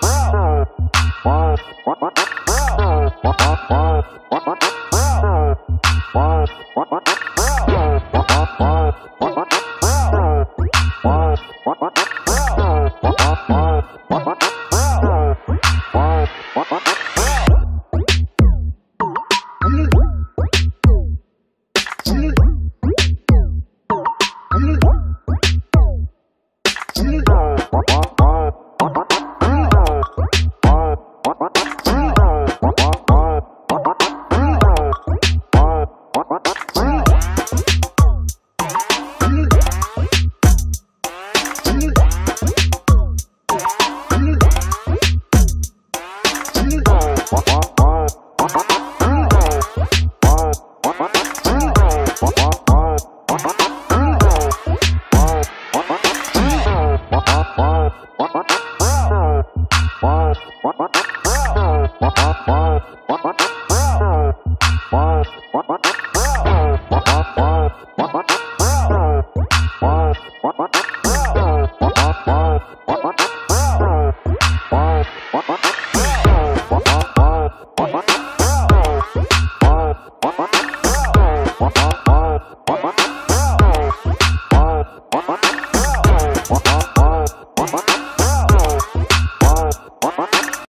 Bye. What?